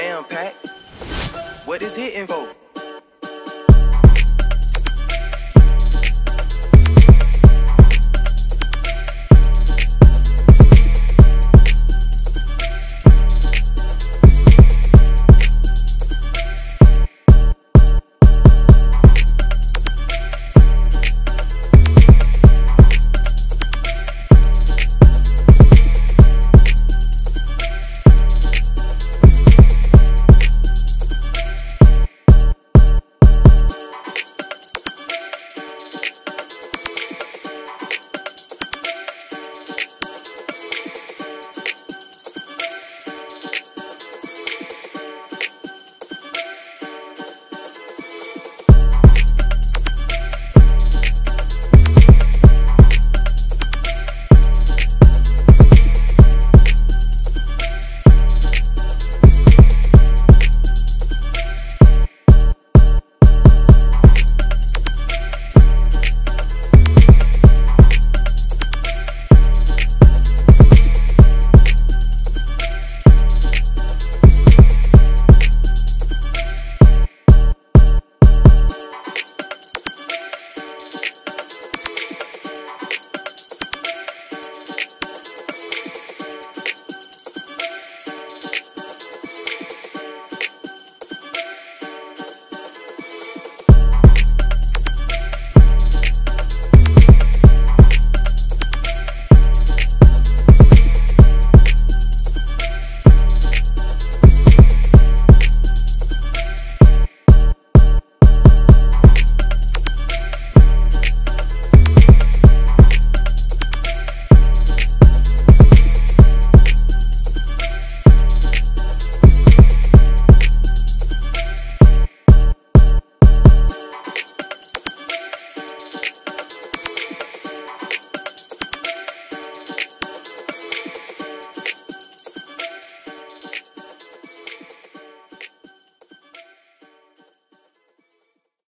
damn pack. What is hitting for?